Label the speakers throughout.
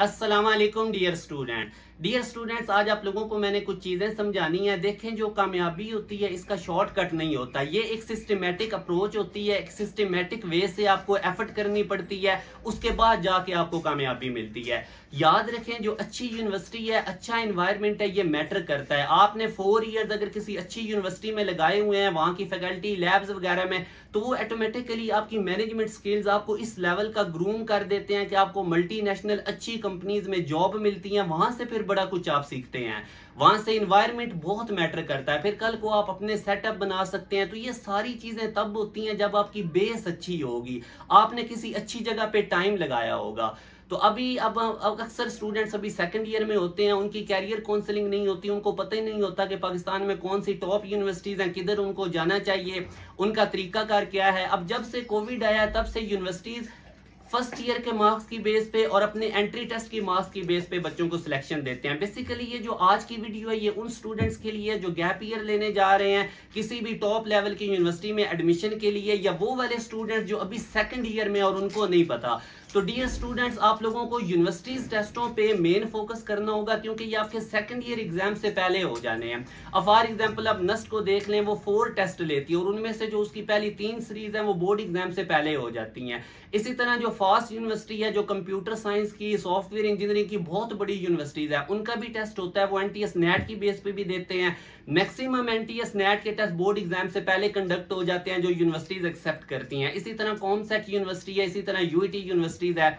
Speaker 1: السلام علیکم dear student dear students آج آپ لوگوں کو میں نے کچھ چیزیں سمجھانی ہیں۔ دیکھیں، جو کامیابی ہوتی ہے، اس کا شارٹ کٹ نہیں ہوتا۔ یہ ایک سسٹمیٹک اپروچ ہوتی ہے، ایک سسٹمیٹک وے سے آپ کو ایفرٹ کرنی پڑتی ہے۔ اس کے بعد جا کے آپ کو کامیابی ملتی ہے۔ یاد رکھیں، جو اچھی یونیورسٹی ہے اچھا انوائرمنٹ ہے، یہ میٹر کرتا ہے۔ آپ نے فور ایئرز اگر کسی اچھی یونیورسٹی میں لگائے ہوئے ہیں، وہاں کی فیکلٹی لیبز وغیرہ میں تو وہ ایٹومیٹکلی آپ کی مینجمنٹ سکلز آپ کو اس لیول کا گروم کر دیتے ہیں کہ آپ کو ملٹی نیشنل اچھی کمپنیز میں جاب ملتی ہیں، وہاں سے پھر بڑا کچھ آپ سیکھتے ہیں۔ وہاں سے انوائرمنٹ بہت میٹر کرتا ہے۔ پھر کل کو آپ اپنے سیٹ اپ بنا سکتے ہیں۔ تو یہ ساری چیزیں تب ہوتی ہیں جب آپ کی بیس اچھی ہوگی۔ آپ نے کسی اچھی جگہ پہ ٹائم لگایا ہوگا۔ تو ابھی اب اکثر اسٹوڈنٹس ابھی سیکنڈ ایئر میں ہوتے ہیں، ان کی کیریئر کونسلنگ نہیں ہوتی، ان کو پتہ ہی نہیں ہوتا کہ پاکستان میں کون سی ٹاپ یونیورسٹیز ہیں، کدھر ان کو جانا چاہیے، ان کا طریقہ کار کیا ہے۔ اب جب سے کووڈ آیا، تب سے یونیورسٹیز فرسٹ ایئر کے مارکس کی بیس پہ اور اپنے انٹری ٹیسٹ کی مارکس کی بیس پہ بچوں کو سلیکشن دیتے ہیں. بیسیکلی یہ جو آج کی ویڈیو ہے یہ ان سٹوڈنٹس کے لیے جو گیپ ایئر لینے جا رہے ہیں، کسی بھی ٹاپ لیول کی یونیورسٹی میں ایڈمیشن کے لیے یا وہ والے سٹوڈنٹس جو ابھی سیکنڈ ایئر میں اور ان کو نہیں پتا. تو ڈیئر سٹوڈنٹس آپ لوگوں کو یونیورسٹیز ٹیسٹوں پہ مین فوکس کرنا ہوگا کیونکہ یہ آپ کے سیکنڈ ایئر ایگزام سے پہلے ہو جانے ہیں. اب فار ایگزامپل آپ نسٹ کو دیکھ لیں، وہ فور ٹیسٹ لیتی ہے اور ان میں سے جو اس کی پہلی تین سیریز ہیں وہ بورڈ ایگزام سے پہلے ہو جاتی ہیں. اسی طرح جو فاسٹ یونیورسٹی ہے جو کمپیوٹر سائنس کی، سافٹ ویئر انجینئرنگ کی بہت بڑی یونیورسٹیز ہے ان کا بھی ٹیسٹ ہوتا ہے، وہ این ٹی ایس نیٹ کی بیس پہ بھی دیتے ہیں۔ Maximum N T S NET کے ٹیسٹ بورڈ ایگزام سے پہلے کنڈکٹ ہو جاتے ہیں جو یونیورسٹیز ایکسپٹ کرتی ہیں۔ اسی طرح کام سیٹ یونیورسٹی ہے، اسی طرح یو ٹی یونیورسٹیز ہے۔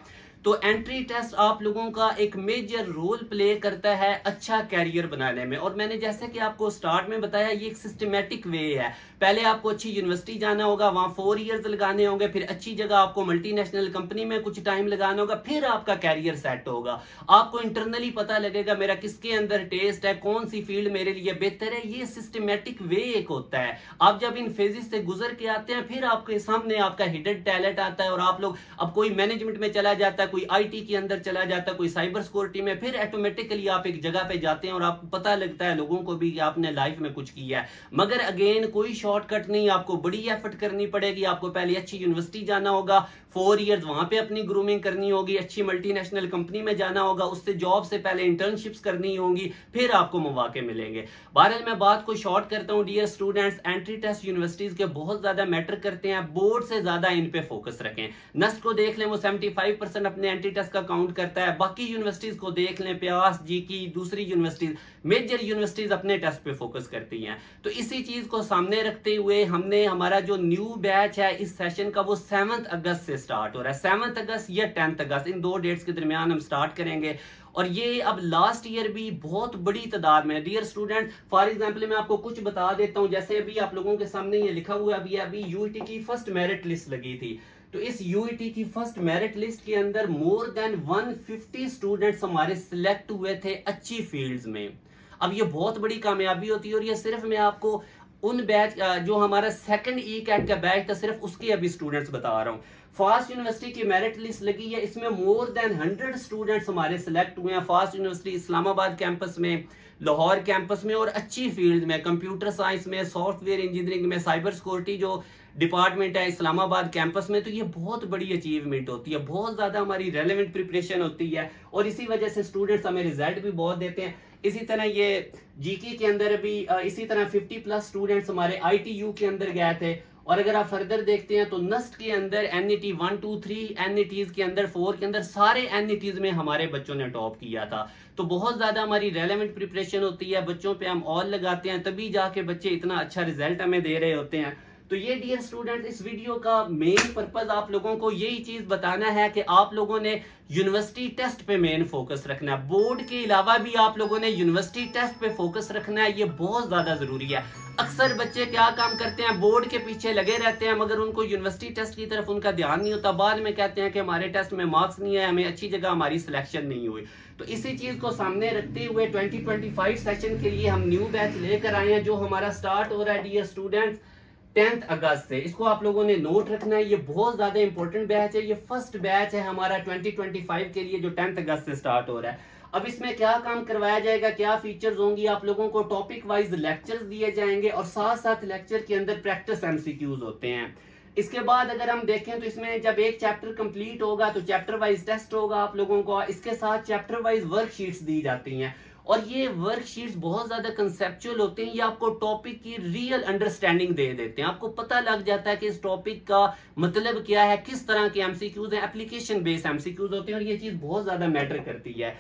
Speaker 1: تو انٹری ٹیسٹ آپ لوگوں کا ایک میجر رول پلے کرتا ہے اچھا کیریئر بنانے میں۔ اور میں نے جیسے کہ آپ کو سٹارٹ میں بتایا، یہ ایک سسٹمیٹک وے ہے۔ پہلے آپ کو اچھی یونیورسٹی جانا ہوگا، وہاں فور ایئرز لگانے ہوں گے، پھر اچھی جگہ آپ کو ملٹی نیشنل کمپنی میں کچھ ٹائم لگانا ہوگا، پھر آپ کا کیریئر سیٹ ہوگا۔ آپ کو انٹرنلی پتا لگے گا میرا کس کے اندر ٹیسٹ ہے، کون سی فیلڈ میرے لیے بہتر ہے۔ یہ سسٹمیٹک وے ایک ہوتا ہے۔ آپ جب ان فیزز سے گزر کے آتے ہیں، پھر آپ کے سامنے آپ کا ہڈن ٹیلنٹ آتا ہے اور آپ لوگ، اب کوئی مینجمنٹ میں چلا جاتا ہے کوئی آئی ٹی کے اندر چلا جاتا ہے، کوئی سائبر سیکورٹی میں، پھر ایٹومیٹکلی آپ ایک جگہ پہ جاتے ہیں اور آپ کو پتا لگتا ہے لوگوں کو بھی کہ آپ نے لائف میں کچھ کیا ہے۔ مگر اگین کوئی شارٹ کٹ نہیں، آپ کو بڑی ایفرٹ کرنی پڑے گی، آپ کو پہلے اچھی یونیورسٹی جانا ہوگا۔ فور ایئرز وہاں پہ اپنی گرومنگ کرنی ہوگی، اچھی ملٹی نیشنل کمپنی میں جانا ہوگا، اس سے جاب سے پہلے انٹرنشپس کرنی ہوں گی پھر آپ کو مواقع ملیں گے۔ بہرحال میں بات کو شارٹ کرتا ہوں dear students entry test universities کے بہت زیادہ میٹر کرتے ہیں بورڈ سے زیادہ ان پہ فوکس رکھیں۔ نسٹ کو دیکھ لیں، وہ سیونٹی فائیو پرسینٹ اپنے انٹری ٹیسٹ کا کاؤنٹ کرتا ہے، باقی یونیورسٹیز کو دیکھ لیں پیاس جی کی دوسری یونیورسٹیز میجر یونیورسٹیز اپنے ٹیسٹ پہ فوکس کرتی ہیں۔ تو اسی چیز کو سامنے رکھتے ہوئے ہم نے ہمارا جو نیو بیچ ہے، اس سیشن کا وہ سیونتھ اگست سے سٹارٹ ہو رہا ہے. سیونتھ اگست یا ٹینتھ اگست. ان دو ڈیٹس کے درمیان ہم سٹارٹ کریں گے. اور یہ اب لاسٹ ایئر بھی بہت بڑی تعداد میں ڈیئر اسٹوڈنٹ فار ایگزامپل میں آپ کو کچھ بتا دیتا ہوں. جیسے ابھی آپ لوگوں کے سامنے یہ لکھا ہوا ابھی ابھی یو ٹی کی فرسٹ میرٹ لسٹ لگی تھی. تو اس یو ای ٹی کی فرسٹ میرٹ لسٹ کے اندر more than one fifty students ہمارے سلیکٹ ہوئے تھے اچھی فیلڈز میں. اب یہ بہت بڑی کامیابی ہوتی ہے اور یہ صرف میں آپ کو ان بیچ جو ہمارا سیکنڈ ای کیٹ کا بیچ تھا، صرف اس کے ابھی سٹوڈنٹس بتا رہا ہوں. فاسٹ یونیورسٹی کی میرٹ لسٹ لگی ہے۔ اس میں مور دین ہنڈرڈ سٹوڈنٹس ہمارے سلیکٹ ہوئے ہیں۔ فاسٹ یونیورسٹی اسلام آباد کیمپس میں، لاہور کیمپس میں اور اچھی فیلڈ میں کمپیوٹر سائنس میں سافٹ ویئر انجینئرنگ میں سائبر سیکورٹی جو ڈپارٹمنٹ ہے اسلام آباد کیمپس میں، تو یہ بہت بڑی اچیومنٹ ہوتی ہے۔ بہت زیادہ ہماری ریلیونٹ پریپریشن ہوتی ہے۔ اور اسی وجہ سے سٹوڈنٹس ہمیں ریزلٹ بھی بہت دیتے ہیں۔ اسی طرح یہ جی کی کے اندر بھی اسی طرح ففٹی پلس سٹوڈنٹس ہمارے آئی ٹی یو کے اندر گئے تھے۔ اور اگر آپ فردر دیکھتے ہیں تو نسٹ کے اندر N E T one two three N E Ts کے اندر فور کے اندر سارے این ای ٹیز میں ہمارے بچوں نے ٹاپ کیا تھا۔ تو بہت زیادہ ہماری ریلیونٹ پریپریشن ہوتی ہے، بچوں پہ ہم آل لگاتے ہیں، تبھی جا کے بچے اتنا اچھا ریزلٹ ہمیں دے رہے ہوتے ہیں۔ تو یہ ڈیئر اسٹوڈنٹ اس ویڈیو کا مین پرپز آپ لوگوں کو یہی چیز بتانا ہے کہ آپ لوگوں نے یونیورسٹی ٹیسٹ پہ مین فوکس رکھنا ہے۔ بورڈ کے علاوہ بھی آپ لوگوں نے یونیورسٹی ٹیسٹ پہ فوکس رکھنا ہے، یہ بہت زیادہ ضروری ہے۔ اکثر بچے کیا کام کرتے ہیں؟ بورڈ کے پیچھے لگے رہتے ہیں، مگر ان کو یونیورسٹی ٹیسٹ کی طرف ان کا دھیان نہیں ہوتا۔ بعد میں کہتے ہیں کہ ہمارے ٹیسٹ میں مارکس نہیں ہے ہمیں اچھی جگہ ہماری سلیکشن نہیں ہوئی۔ تو اسی چیز کو سامنے رکھتے ہوئے 2025 سیشن کے لیے ہم نیو بیچ لے کر آئے ہیں، جو ہمارا سٹارٹ ہو رہا ہے ڈیئر اسٹوڈنٹس ٹینتھ اگست سے۔ اس کو آپ لوگوں نے نوٹ رکھنا ہے، یہ بہت زیادہ امپورٹنٹ بیچ ہے۔ یہ فرسٹ بیچ ہے ہمارا 2025 کے لیے، جو ٹینتھ اگست سے سٹارٹ ہو رہا ہے۔ اب اس میں کیا کام کروایا جائے گا؟ کیا فیچرز ہوں گی؟ آپ لوگوں کو ٹاپک وائز لیکچرز دیے جائیں گے اور ساتھ ساتھ لیکچر کے اندر پریکٹس ایم سی کیوز ہوتے ہیں۔ اس کے بعد اگر ہم دیکھیں تو اس میں جب ایک چیپٹر کمپلیٹ ہوگا تو چیپٹر وائز ٹیسٹ ہوگا آپ لوگوں کو۔ اس کے ساتھ چیپٹر وائز ورک شیٹس دی جاتی ہیں۔ اور یہ ورک شیٹس بہت زیادہ کنسپچول ہوتے ہیں، یہ آپ کو ٹاپک کی ریئل انڈرسٹینڈنگ دے دیتے ہیں۔ آپ کو پتہ لگ جاتا ہے کہ اس ٹاپک کا مطلب کیا ہے، کس طرح کے ایم سی کیوز ہیں application base M C Qs ہوتے ہیں اور یہ چیز بہت زیادہ میٹر کرتی ہے۔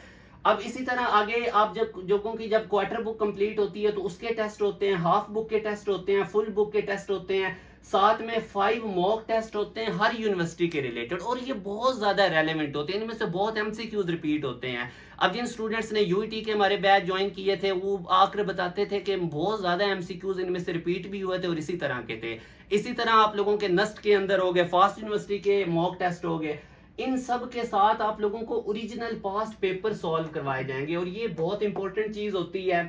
Speaker 1: اب اسی طرح آگے آپ جب جو کی جب کوارٹر بک کمپلیٹ ہوتی ہے تو اس کے ٹیسٹ ہوتے ہیں ہاف بک کے ٹیسٹ ہوتے ہیں فل بک کے ٹیسٹ ہوتے ہیں، ساتھ میں فائیو موک ٹیسٹ ہوتے ہیں، ہر یونیورسٹی کے ریلیٹڈ اور یہ بہت زیادہ ریلیونٹ ہوتے ہیں۔ ان میں سے بہت ایم سی کیوز ریپیٹ ہوتے ہیں۔ اب جن سٹوڈنٹس نے یو ای ٹی کے ہمارے بیچ جوائن کیے تھے، وہ آ کر بتاتے تھے کہ بہت زیادہ ایم سی کیوز ان میں سے ریپیٹ بھی ہوئے تھے اور اسی طرح کے تھے۔ اسی طرح آپ لوگوں کے نسٹ کے اندر ہو گئے فاسٹ یونیورسٹی کے موک ٹیسٹ ہو گئے۔ ان سب کے ساتھ آپ لوگوں کو اوریجنل پاسٹ پیپر سالو کروائے جائیں گے اور یہ بہت امپورٹنٹ چیز ہوتی ہے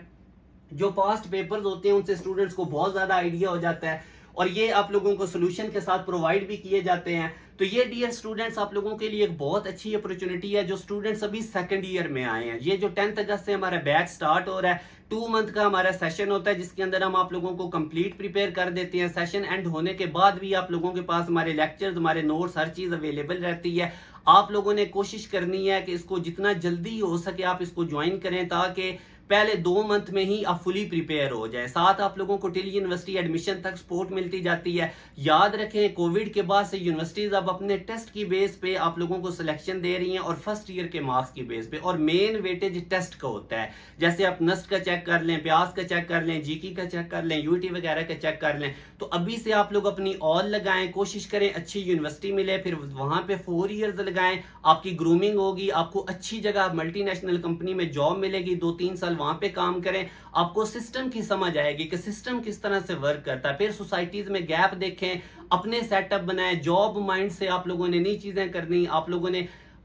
Speaker 1: جو پاسٹ پیپرز ہوتے ہیں، ان سے اسٹوڈنٹس کو بہت زیادہ آئیڈیا ہو جاتا ہے۔ اور یہ آپ لوگوں کو سلوشن کے ساتھ پرووائڈ بھی کیے جاتے ہیں۔ تو یہ ڈیئر سٹوڈنٹس آپ لوگوں کے لیے ایک بہت اچھی اپرچونٹی ہے جو سٹوڈنٹس ابھی سیکنڈ ایئر میں آئے ہیں۔ یہ جو ٹینتھ اگست سے ہمارا بیچ سٹارٹ ہو رہا ہے ٹو منتھ کا ہمارا سیشن ہوتا ہے، جس کے اندر ہم آپ لوگوں کو کمپلیٹ پریپیئر کر دیتے ہیں۔ سیشن اینڈ ہونے کے بعد بھی آپ لوگوں کے پاس ہمارے لیکچرز ہمارے نوٹس ہر چیز اویلیبل رہتی ہے۔ آپ لوگوں نے کوشش کرنی ہے کہ اس کو جتنا جلدی ہو سکے آپ اس کو جوائن کریں تاکہ پہلے دو منتھ میں ہی آپ فلی پریپیئر ہو جائے ساتھ آپ لوگوں کو ٹیلی یونیورسٹی ایڈمیشن تک سپورٹ ملتی جاتی ہے۔ یاد رکھیں کووڈ کے بعد سے یونیورسٹیز اب اپنے ٹیسٹ کی بیس پہ آپ لوگوں کو سلیکشن دے رہی ہیں اور فرسٹ ایئر کے مارکس کی بیس پہ۔ اور مین ویٹیج ٹیسٹ کا ہوتا ہے۔ جیسے آپ نسٹ کا چیک کر لیں پیاس کا چیک کر لیں جی کی کا چیک کر لیں یو ٹی وغیرہ کا چیک کر لیں۔ تو ابھی سے آپ لوگ اپنی آل لگائیں، کوشش کریں، اچھی یونیورسٹی ملے، پھر وہاں پہ فور ایئرز لگائیں۔ آپ کی گرومنگ ہوگی، آپ کو اچھی جگہ ملٹی نیشنل کمپنی میں جاب ملے گی، دو تین سال وہاں پہ کام کریں، آپ کو سسٹم کی سمجھ آئے گی کہ سسٹم کس طرح سے ورک کرتا ہے۔ پھر سوسائٹیز میں گیپ دیکھیں، اپنے سیٹ اپ بنائیں جاب مائنڈ سے آپ لوگوں نے نئی چیزیں کرنی، آپ لوگوں نے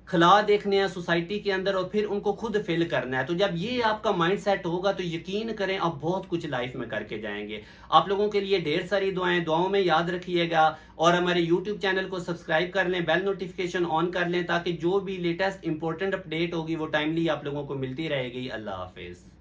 Speaker 1: کھلا دیکھنے ہیں سوسائٹی کے اندر اور پھر ان کو خود فل کرنا ہے۔ تو جب یہ آپ کا مائنڈ سیٹ ہوگا تو یقین کریں آپ بہت کچھ لائف میں کر کے جائیں گے۔ آپ لوگوں کے لیے ڈھیر ساری دعائیں، دعاؤں میں یاد رکھیے گا اور ہمارے یوٹیوب چینل کو سبسکرائب کر لیں بیل نوٹیفکیشن آن کر لیں تاکہ جو بھی لیٹسٹ امپورٹنٹ اپڈیٹ ہوگی وہ ٹائملی آپ لوگوں کو ملتی رہے گی۔ اللہ حافظ۔